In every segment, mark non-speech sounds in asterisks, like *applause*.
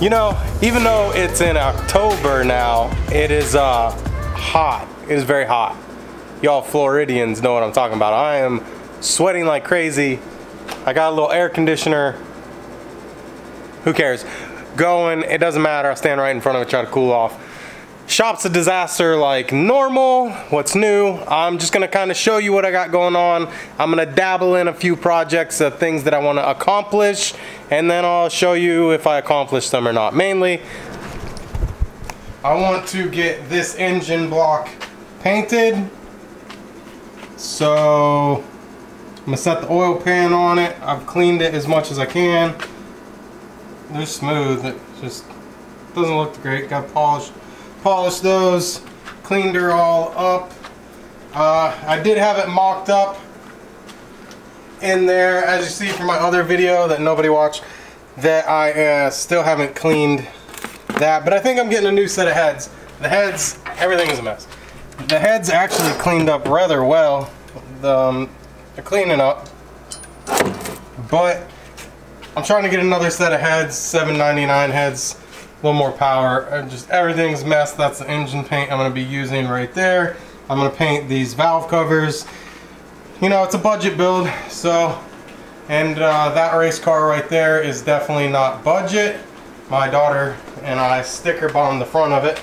You know, even though it's in October now, it is uh, hot. It is very hot. Y'all Floridians know what I'm talking about. I am sweating like crazy. I got a little air conditioner. Who cares? Going, it doesn't matter. I stand right in front of it, try to cool off. Shop's a disaster like normal. What's new? I'm just gonna kind of show you what I got going on. I'm gonna dabble in a few projects of things that I wanna accomplish, and then I'll show you if I accomplish them or not. Mainly, I want to get this engine block painted. So, I'm gonna set the oil pan on it. I've cleaned it as much as I can. They're smooth, it just doesn't look great. Got polished polished those, cleaned her all up. Uh, I did have it mocked up in there, as you see from my other video that nobody watched, that I uh, still haven't cleaned that. But I think I'm getting a new set of heads. The heads, everything is a mess. The heads actually cleaned up rather well. The, um, they're cleaning up. But I'm trying to get another set of heads, 7.99 heads a little more power. And just everything's messed. That's the engine paint I'm going to be using right there. I'm going to paint these valve covers. You know, it's a budget build, so, and uh, that race car right there is definitely not budget. My daughter and I sticker bomb the front of it.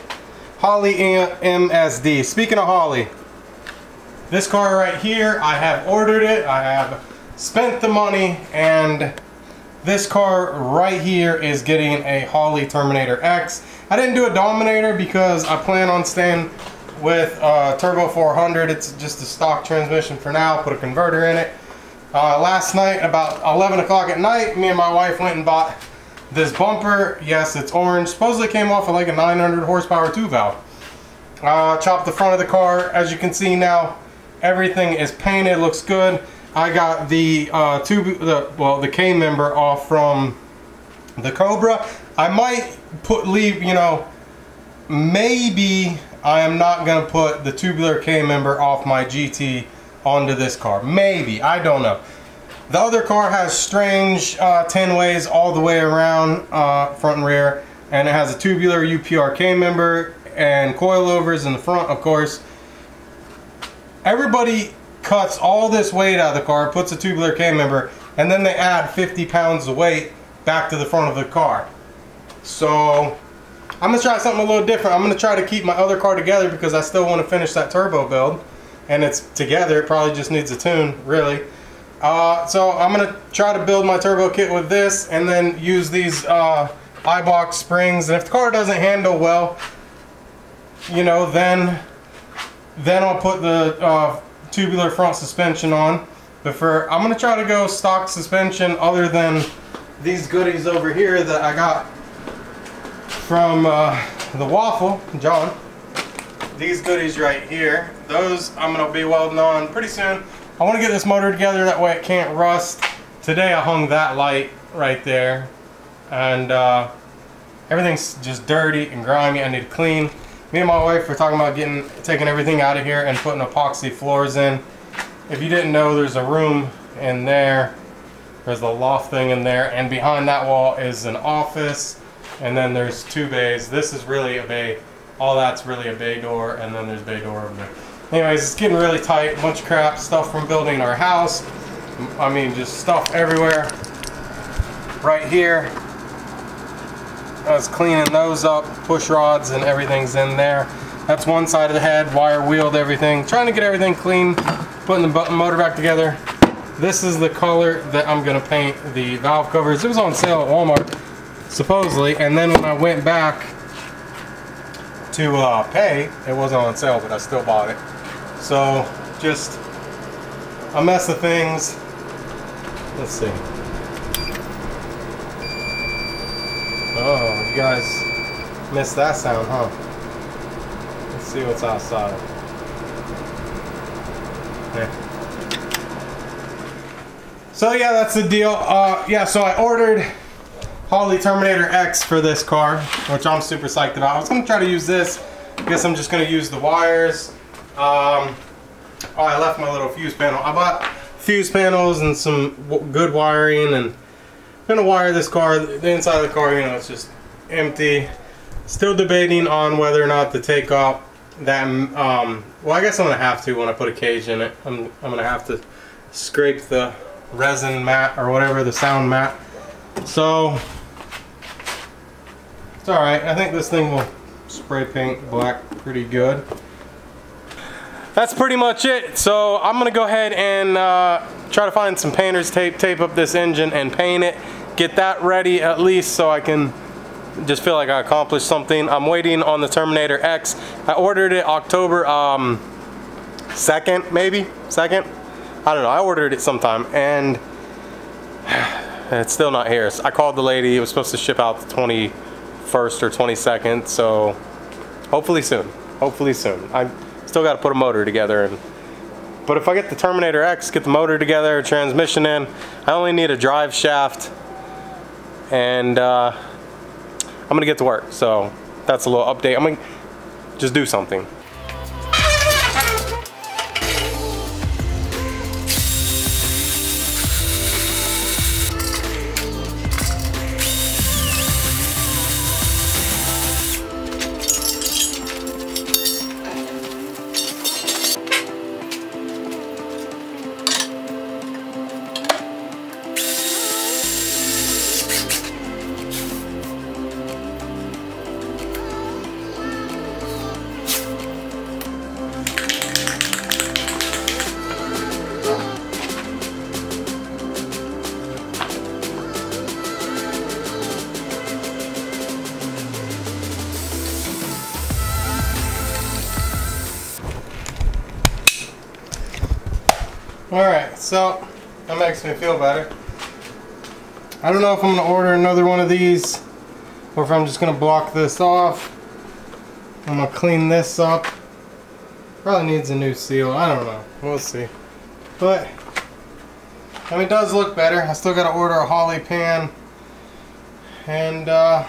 Holley MSD. Speaking of Holley, this car right here, I have ordered it. I have spent the money and this car right here is getting a Holley Terminator X. I didn't do a Dominator because I plan on staying with uh, Turbo 400. It's just a stock transmission for now. Put a converter in it. Uh, last night, about 11 o'clock at night, me and my wife went and bought this bumper. Yes, it's orange. Supposedly came off of like a 900 horsepower 2 valve. Uh, chopped the front of the car. As you can see now, everything is painted. Looks good. I got the uh, tube, the well, the K member off from the Cobra. I might put leave, you know, maybe I am not gonna put the tubular K member off my GT onto this car. Maybe, I don't know. The other car has strange uh, 10 ways all the way around uh, front and rear and it has a tubular UPR K member and coilovers in the front of course. Everybody cuts all this weight out of the car, puts a tubular K member, and then they add 50 pounds of weight back to the front of the car. So I'm gonna try something a little different. I'm gonna try to keep my other car together because I still want to finish that turbo build. And it's together, it probably just needs a tune, really. Uh, so I'm gonna try to build my turbo kit with this and then use these uh, Eibach springs. And if the car doesn't handle well, you know, then then I'll put the uh, tubular front suspension on. But for, I'm gonna try to go stock suspension other than these goodies over here that I got from uh, the Waffle, John. These goodies right here, those I'm gonna be welding on pretty soon. I wanna get this motor together that way it can't rust. Today I hung that light right there and uh, everything's just dirty and grimy. I need to clean me and my wife were talking about getting taking everything out of here and putting epoxy floors in. If you didn't know, there's a room in there. There's a loft thing in there, and behind that wall is an office, and then there's two bays. This is really a bay. All that's really a bay door, and then there's bay door over there. Anyways, it's getting really tight. Bunch of crap, stuff from building our house. I mean, just stuff everywhere. Right here, I was cleaning those up, push rods and everything's in there. That's one side of the head, wire wheeled everything. Trying to get everything clean, putting the motor back together. This is the color that I'm gonna paint the valve covers. It was on sale at Walmart, supposedly, and then when I went back to uh, pay, it wasn't on sale, but I still bought it. So, just a mess of things. Let's see. Oh, you guys missed that sound, huh? Let's see what's outside. Yeah. So yeah, that's the deal. Uh, yeah, so I ordered Holley Terminator X for this car, which I'm super psyched about. I was gonna try to use this. I guess I'm just gonna use the wires. Um, oh, I left my little fuse panel. I bought fuse panels and some good wiring and I'm gonna wire this car, the inside of the car, you know, it's just empty. Still debating on whether or not to take off that, um, well I guess I'm gonna have to when I put a cage in it. I'm, I'm gonna have to scrape the resin mat or whatever, the sound mat. So, it's alright. I think this thing will spray paint black pretty good. That's pretty much it. So I'm gonna go ahead and uh, try to find some painter's tape, tape up this engine and paint it. Get that ready at least so I can just feel like I accomplished something. I'm waiting on the Terminator X. I ordered it October um, 2nd, maybe? 2nd? I don't know. I ordered it sometime and *sighs* it's still not here. So I called the lady. It was supposed to ship out the 21st or 22nd. So hopefully soon. Hopefully soon. I still got to put a motor together. and. But if I get the Terminator X, get the motor together, transmission in, I only need a drive shaft and uh, I'm gonna get to work. So that's a little update. I'm gonna just do something. So that makes me feel better. I don't know if I'm going to order another one of these or if I'm just going to block this off. I'm going to clean this up. Probably needs a new seal. I don't know. We'll see. But, I mean, it does look better. I still got to order a Holley pan. And, uh,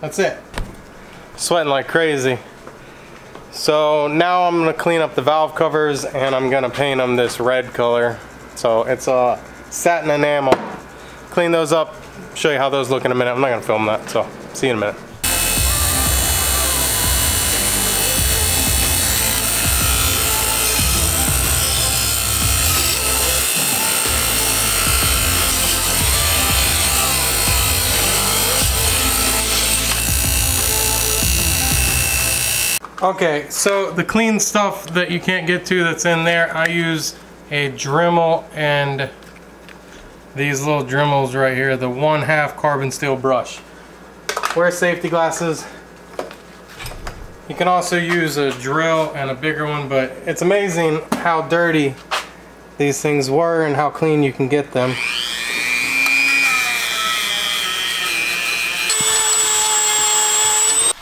that's it. Sweating like crazy. So now I'm gonna clean up the valve covers and I'm gonna paint them this red color. So it's a satin enamel. Clean those up, show you how those look in a minute. I'm not gonna film that, so see you in a minute. Okay, so the clean stuff that you can't get to that's in there, I use a Dremel and these little Dremels right here, the one half carbon steel brush. Wear safety glasses. You can also use a drill and a bigger one, but it's amazing how dirty these things were and how clean you can get them.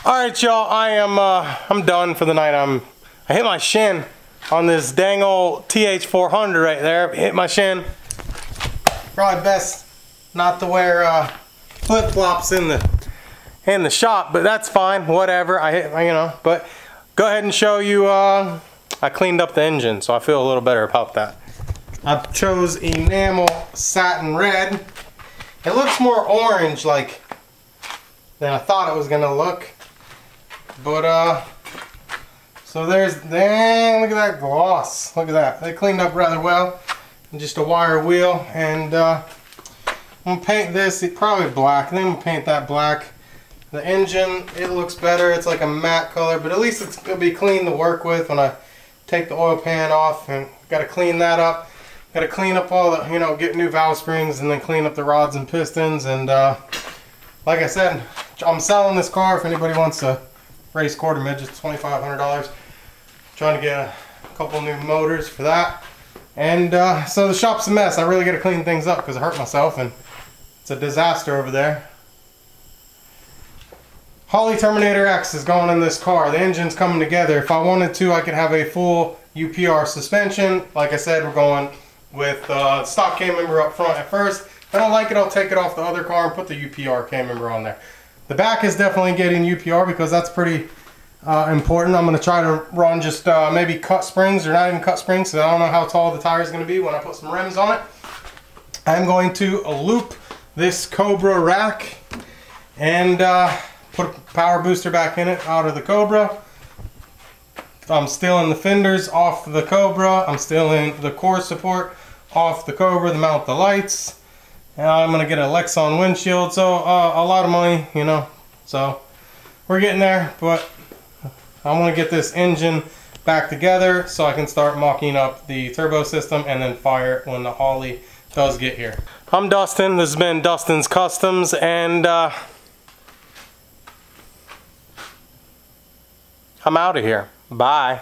All right, y'all, I am, uh, I'm done for the night. I'm, I hit my shin on this dang old TH400 right there. Hit my shin. Probably best not to wear uh, flip-flops in the in the shop, but that's fine, whatever. I hit, you know, but go ahead and show you, uh, I cleaned up the engine, so I feel a little better about that. I chose enamel satin red. It looks more orange like than I thought it was gonna look. But, uh, so there's, dang, look at that gloss. Look at that. They cleaned up rather well. Just a wire wheel. And, uh, I'm gonna paint this probably black. And then I'm gonna paint that black. The engine, it looks better. It's like a matte color, but at least it's gonna be clean to work with when I take the oil pan off and gotta clean that up. Gotta clean up all the, you know, get new valve springs and then clean up the rods and pistons. And, uh, like I said, I'm selling this car if anybody wants to race quarter midgets, $2,500. Trying to get a couple new motors for that. And uh, so the shop's a mess. I really got to clean things up because I hurt myself and it's a disaster over there. Holley Terminator X is going in this car. The engine's coming together. If I wanted to, I could have a full UPR suspension. Like I said, we're going with uh, stock K member up front at first. If I don't like it, I'll take it off the other car and put the UPR K member on there. The back is definitely getting UPR because that's pretty uh, important. I'm going to try to run just uh, maybe cut springs or not even cut springs so I don't know how tall the tire is going to be when I put some rims on it. I'm going to loop this Cobra rack and uh, put a power booster back in it out of the Cobra. I'm stealing the fenders off the Cobra. I'm stealing the core support off the Cobra to mount the lights. And I'm gonna get a Lexan windshield, so uh, a lot of money, you know. So we're getting there, but I want to get this engine back together so I can start mocking up the turbo system and then fire it when the Holley does get here. I'm Dustin. This has been Dustin's Customs, and uh, I'm out of here. Bye.